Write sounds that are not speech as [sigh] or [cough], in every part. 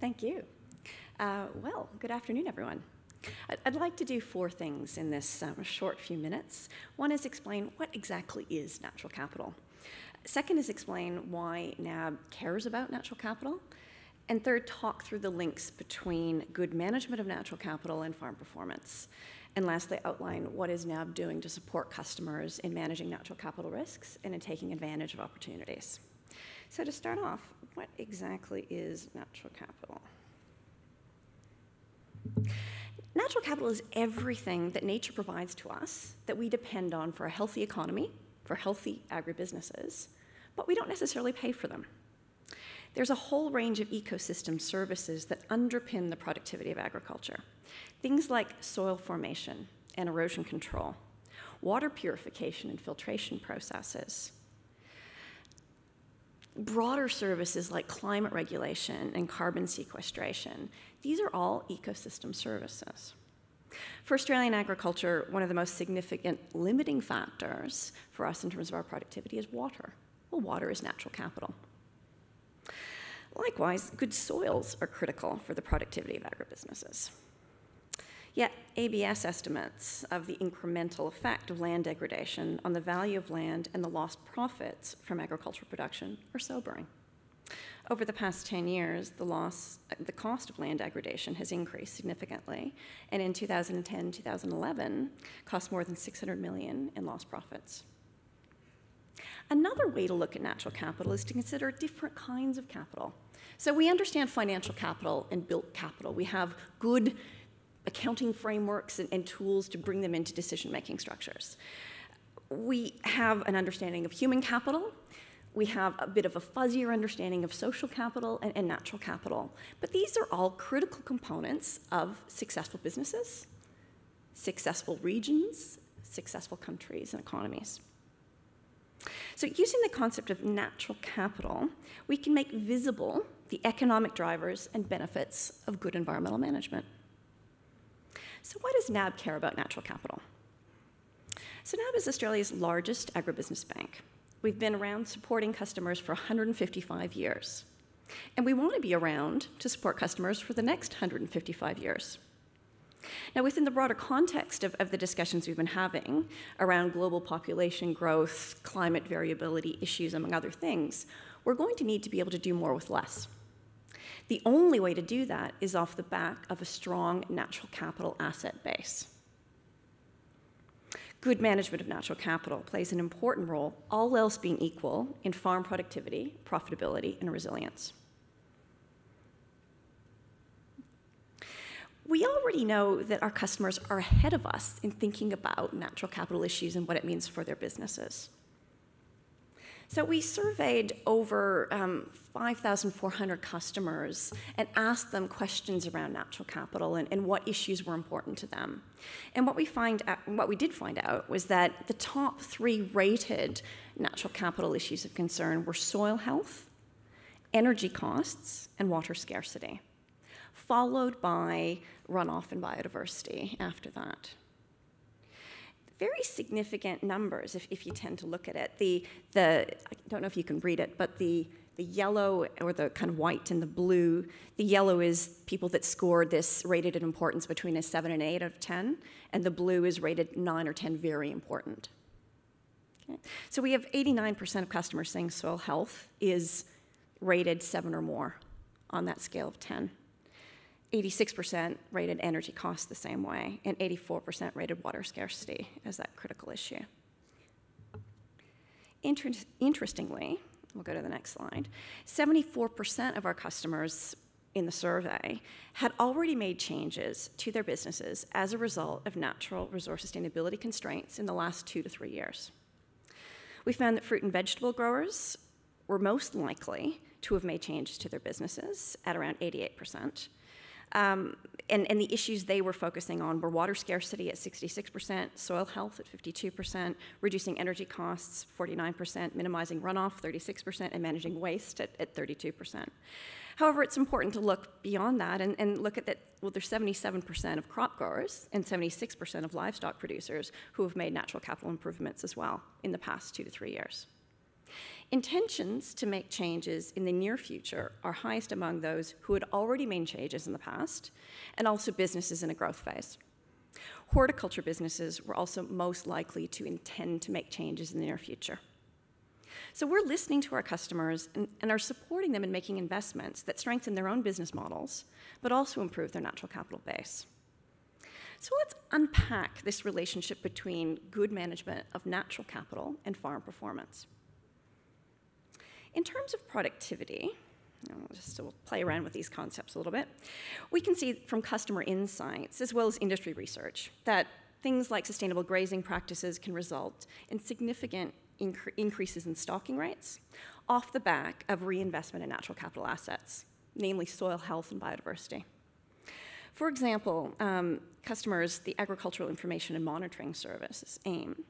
Thank you. Uh, well, good afternoon, everyone. I'd like to do four things in this um, short few minutes. One is explain what exactly is natural capital. Second is explain why NAB cares about natural capital. And third, talk through the links between good management of natural capital and farm performance. And lastly, outline what is NAB doing to support customers in managing natural capital risks and in taking advantage of opportunities. So to start off, what exactly is natural capital? Natural capital is everything that nature provides to us that we depend on for a healthy economy, for healthy agribusinesses, but we don't necessarily pay for them. There's a whole range of ecosystem services that underpin the productivity of agriculture. Things like soil formation and erosion control, water purification and filtration processes, broader services like climate regulation and carbon sequestration. These are all ecosystem services. For Australian agriculture, one of the most significant limiting factors for us in terms of our productivity is water. Well, water is natural capital. Likewise, good soils are critical for the productivity of agribusinesses. Yet, ABS estimates of the incremental effect of land degradation on the value of land and the lost profits from agricultural production are sobering. Over the past 10 years, the, loss, the cost of land degradation has increased significantly, and in 2010 2011, cost more than 600 million in lost profits. Another way to look at natural capital is to consider different kinds of capital. So we understand financial capital and built capital. We have good accounting frameworks and, and tools to bring them into decision-making structures. We have an understanding of human capital, we have a bit of a fuzzier understanding of social capital and, and, natural capital. But these are all critical components of successful businesses, successful regions, successful countries and economies. So using the concept of natural capital, we can make visible the economic drivers and benefits of good environmental management. So why does NAB care about natural capital? So NAB is Australia's largest agribusiness bank. We've been around supporting customers for 155 years. And we want to be around to support customers for the next 155 years. Now, within the broader context of, of, the discussions we've been having around global population growth, climate variability issues, among other things, we're going to need to be able to do more with less. The only way to do that is off the back of a strong natural capital asset base. Good management of natural capital plays an important role, all else being equal, in farm productivity, profitability, and resilience. We already know that our customers are ahead of us in thinking about natural capital issues and what it means for their businesses. So we surveyed over um, 5,400 customers and asked them questions around natural capital and, and, what issues were important to them. And what we, find out, what we did find out was that the top three rated natural capital issues of concern were soil health, energy costs, and water scarcity, followed by runoff and biodiversity after that very significant numbers if, if you tend to look at it. The, the, I don't know if you can read it, but the, the yellow or the kind of white and the blue, the yellow is people that scored this rated in importance between a 7 and 8 out of 10, and the blue is rated 9 or 10, very important. Okay. So we have 89% of customers saying soil health is rated 7 or more on that scale of 10. 86% rated energy costs the same way, and 84% rated water scarcity as that critical issue. Inter interestingly, we'll go to the next slide, 74% of our customers in the survey had already made changes to their businesses as a result of natural resource sustainability constraints in the last two to three years. We found that fruit and vegetable growers were most likely to have made changes to their businesses at around 88%, um, and, and, the issues they were focusing on were water scarcity at 66%, soil health at 52%, reducing energy costs 49%, minimizing runoff 36%, and managing waste at, at 32%. However, it's important to look beyond that and, and look at that, well, there's 77% of crop growers and 76% of livestock producers who have made natural capital improvements as well in the past two to three years. Intentions to make changes in the near future are highest among those who had already made changes in the past, and also businesses in a growth phase. Horticulture businesses were also most likely to intend to make changes in the near future. So we're listening to our customers and, and, are supporting them in making investments that strengthen their own business models, but also improve their natural capital base. So let's unpack this relationship between good management of natural capital and farm performance. In terms of productivity, I'll just play around with these concepts a little bit. We can see from customer insights, as well as industry research, that things like sustainable grazing practices can result in significant incre increases in stocking rates off the back of reinvestment in natural capital assets, namely soil health and biodiversity. For example, um, customers, the Agricultural Information and Monitoring Service, AIM,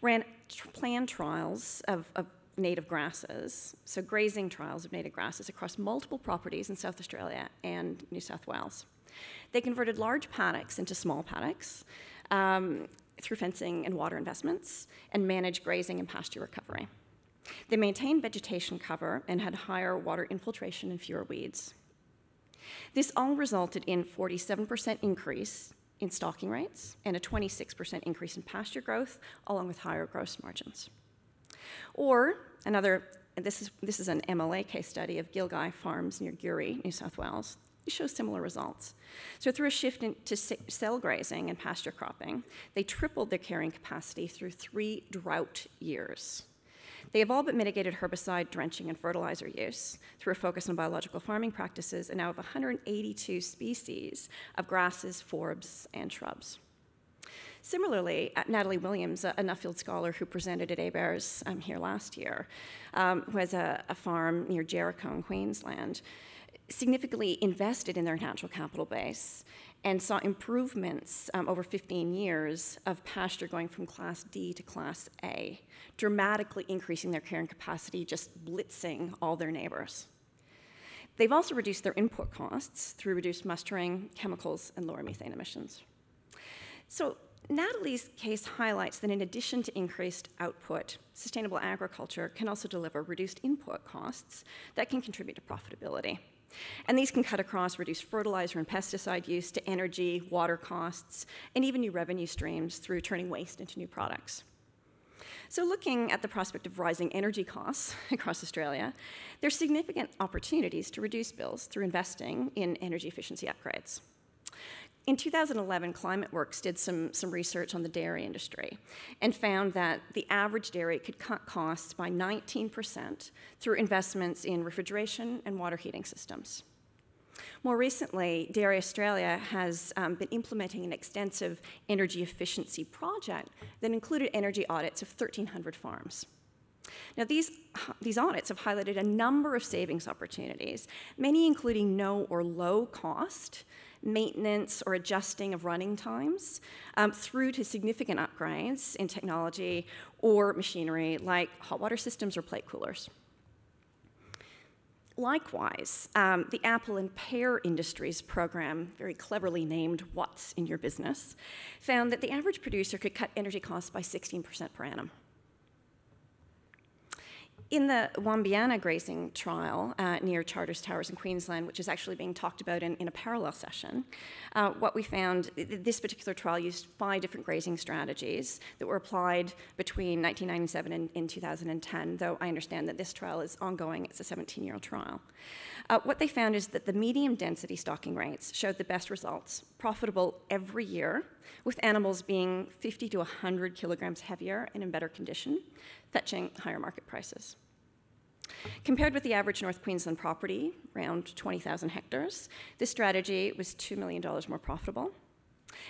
ran planned trials of, of native grasses, so grazing trials of native grasses across multiple properties in South Australia and New South Wales. They converted large paddocks into small paddocks um, through fencing and water investments and managed grazing and pasture recovery. They maintained vegetation cover and had higher water infiltration and fewer weeds. This all resulted in 47% increase in stocking rates and a 26% increase in pasture growth, along with higher gross margins. Or another, this is, this is an MLA case study of Gilgai Farms near Gurley, New South Wales. It shows similar results. So through a shift to cell grazing and pasture cropping, they tripled their carrying capacity through three drought years. They have all but mitigated herbicide drenching and fertilizer use through a focus on biological farming practices and now have 182 species of grasses, forbs, and shrubs. Similarly, Natalie Williams, a, Nuffield scholar who presented at ABARES um, here last year, um, who has a, a farm near Jericho in Queensland, significantly invested in their natural capital base and saw improvements um, over 15 years of pasture going from Class D to Class A, dramatically increasing their carrying capacity, just blitzing all their neighbors. They've also reduced their input costs through reduced mustering, chemicals, and lower methane emissions. So Natalie's case highlights that in addition to increased output, sustainable agriculture can also deliver reduced input costs that can contribute to profitability. And these can cut across reduced fertilizer and pesticide use to energy, water costs, and even new revenue streams through turning waste into new products. So, looking at the prospect of rising energy costs [laughs] across Australia, there's significant opportunities to reduce bills through investing in energy efficiency upgrades. In 2011, ClimateWorks did some, some research on the dairy industry and found that the average dairy could cut costs by 19% through investments in refrigeration and water heating systems. More recently, Dairy Australia has um, been implementing an extensive energy efficiency project that included energy audits of 1,300 farms. Now, these, these audits have highlighted a number of savings opportunities, many including no or low cost maintenance or adjusting of running times um, through to significant upgrades in technology or machinery like hot water systems or plate coolers. Likewise, um, the Apple and Pear Industries program, very cleverly named What's in Your Business, found that the average producer could cut energy costs by 16% per annum. In the Wambiana grazing trial uh, near Charters Towers in Queensland, which is actually being talked about in, in a parallel session, uh, what we found, this particular trial used five different grazing strategies that were applied between 1997 and, and 2010, though I understand that this trial is ongoing, it's a 17-year-old trial. Uh, what they found is that the medium density stocking rates showed the best results, profitable every year, with animals being 50 to 100 kilograms heavier and in better condition, fetching higher market prices. Compared with the average North Queensland property, around 20,000 hectares, this strategy was $2 million more profitable.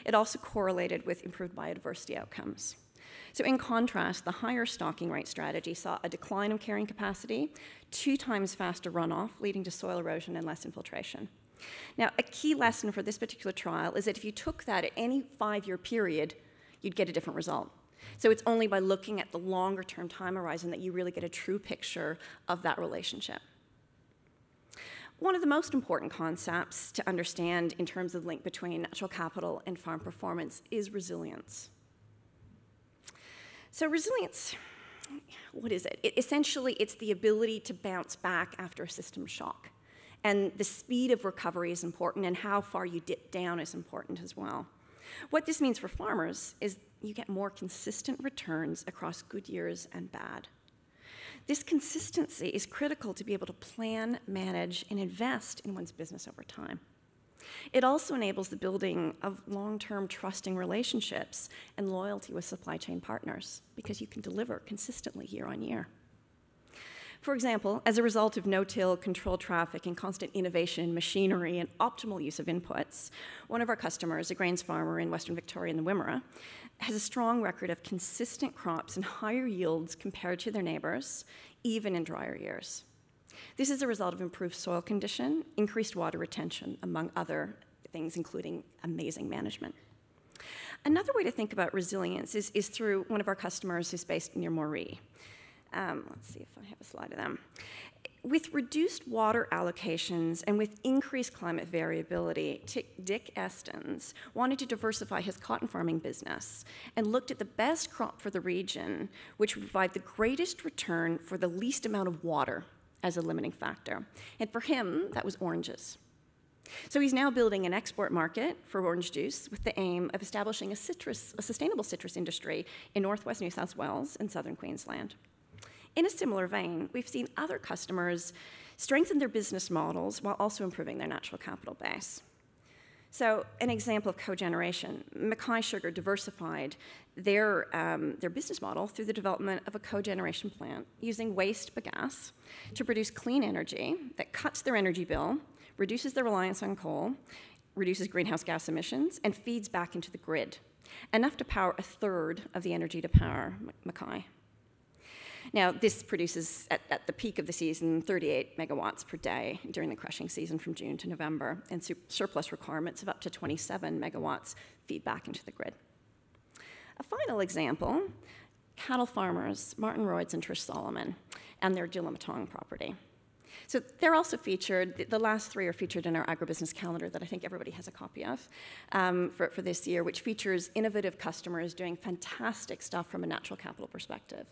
It also correlated with improved biodiversity outcomes. So, in contrast, the higher stocking rate strategy saw a decline of carrying capacity, two times faster runoff, leading to soil erosion and less infiltration. Now, a key lesson for this particular trial is that if you took that at any five year period, you'd get a different result. So it's only by looking at the longer term time horizon that you really get a true picture of that relationship. One of the most important concepts to understand in terms of the link between natural capital and farm performance is resilience. So, resilience what is it? it? Essentially, it's the ability to bounce back after a system shock. And the speed of recovery is important, and how far you dip down is important as well. What this means for farmers is you get more consistent returns across good years and bad. This consistency is critical to be able to plan, manage, and invest in one's business over time. It also enables the building of long term trusting relationships and loyalty with supply chain partners because you can deliver consistently year on year. For example, as a result of no-till, controlled traffic, and constant innovation in machinery and optimal use of inputs, one of our customers, a grains farmer in Western Victoria in the Wimmera, has a strong record of consistent crops and higher yields compared to their neighbors, even in drier years. This is a result of improved soil condition, increased water retention, among other things, including amazing management. Another way to think about resilience is, is through one of our customers who's based near Moree. Um, let's see if I have a slide of them. With reduced water allocations and with increased climate variability, Dick Estens wanted to diversify his cotton farming business and looked at the best crop for the region, which would provide the greatest return for the least amount of water as a limiting factor. And for him, that was oranges. So he's now building an export market for orange juice with the aim of establishing a, citrus, a sustainable citrus industry in northwest New South Wales and southern Queensland. In a similar vein, we've seen other customers strengthen their business models while also improving their natural capital base. So, an example of cogeneration Mackay Sugar diversified their, um, their business model through the development of a cogeneration plant using waste bagasse to produce clean energy that cuts their energy bill, reduces their reliance on coal, reduces greenhouse gas emissions, and feeds back into the grid, enough to power a third of the energy to power Mackay. Now, this produces, at, at, the peak of the season, 38 megawatts per day during the crushing season from June to November, and su- surplus requirements of up to 27 megawatts feed back into the grid. A final example cattle farmers Martin Royds and Trish Solomon and their Jillamatong property. So they're also featured, the last three are featured in our agribusiness calendar that I think everybody has a copy of um, for, for this year, which features innovative customers doing fantastic stuff from a natural capital perspective.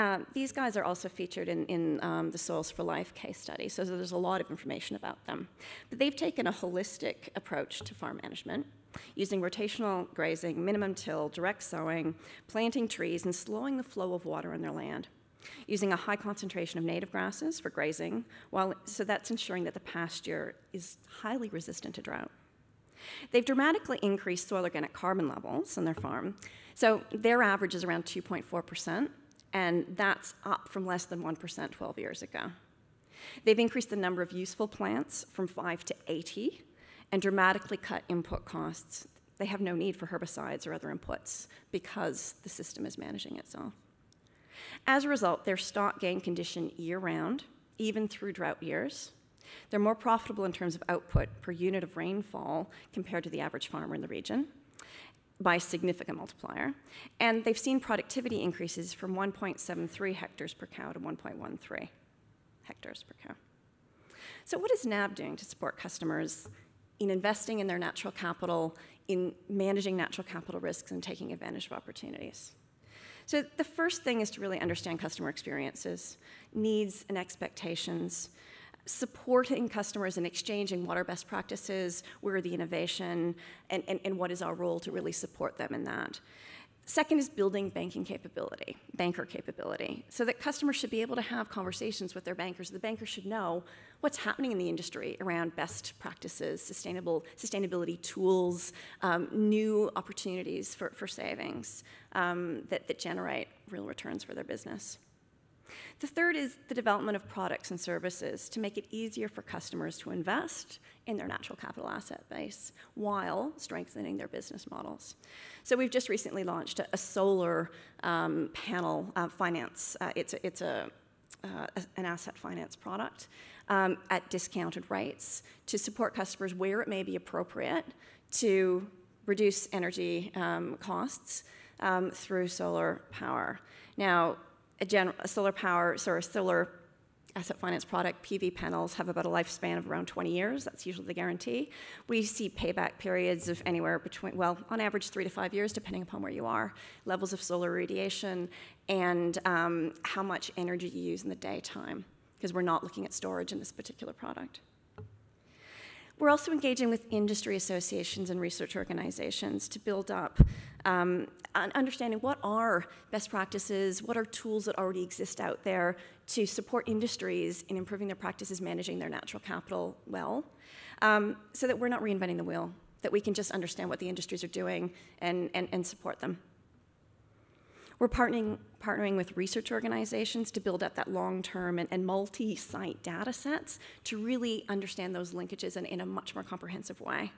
Um, these guys are also featured in, in um, the Soils for Life case study, so there's a lot of information about them. But they've taken a holistic approach to farm management, using rotational grazing, minimum till, direct sowing, planting trees, and slowing the flow of water on their land. Using a high concentration of native grasses for grazing, while, so that's ensuring that the pasture is highly resistant to drought. They've dramatically increased soil organic carbon levels on their farm, so their average is around 2.4 percent, and that's up from less than 1% 12 years ago. They've increased the number of useful plants from 5 to 80 and dramatically cut input costs. They have no need for herbicides or other inputs because the system is managing itself. As a result, their stock gain condition year round, even through drought years. They're more profitable in terms of output per unit of rainfall compared to the average farmer in the region by significant multiplier. And they've seen productivity increases from 1.73 hectares per cow to 1.13 hectares per cow. So, what is NAB doing to support customers in investing in their natural capital, in managing natural capital risks, and taking advantage of opportunities? So, the first thing is to really understand customer experiences, needs, and expectations supporting customers and exchanging what are best practices, where are the innovation, and, and, and what is our role to really support them in that. Second is building banking capability, banker capability, so that customers should be able to have conversations with their bankers. The banker should know what's happening in the industry around best practices, sustainable sustainability tools, um, new opportunities for, for savings um, that, that generate real returns for their business. The third is the development of products and services to make it easier for customers to invest in their natural capital asset base while strengthening their business models. So we've just recently launched a, a solar um, panel uh, finance. Uh, it's a, it's a, uh, an asset finance product um, at discounted rates to support customers where it may be appropriate to reduce energy um, costs um, through solar power. Now, a, gen- a solar power, sorry, solar asset finance product, PV panels have about a lifespan of around 20 years. That's usually the guarantee. We see payback periods of anywhere between, well, on average, three to five years, depending upon where you are, levels of solar radiation, and um, how much energy you use in the daytime, because we're not looking at storage in this particular product. We're also engaging with industry associations and research organizations to build up um, understanding what are best practices, what are tools that already exist out there to support industries in improving their practices managing their natural capital well, um, so that we're not reinventing the wheel, that we can just understand what the industries are doing and, and, and support them. We're partnering, partnering with research organizations to build up that long-term and, and multi-site data sets to really understand those linkages in, in a much more comprehensive way.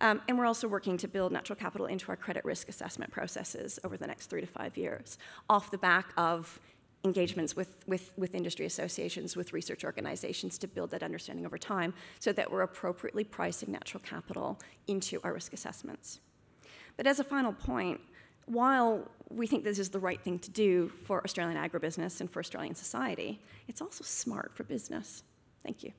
Um, and we're also working to build natural capital into our credit risk assessment processes over the next three to five years, off the back of engagements with, with, with industry associations, with research organizations to build that understanding over time so that we're appropriately pricing natural capital into our risk assessments. But as a final point, while we think this is the right thing to do for Australian agribusiness and for Australian society, it's also smart for business. Thank you.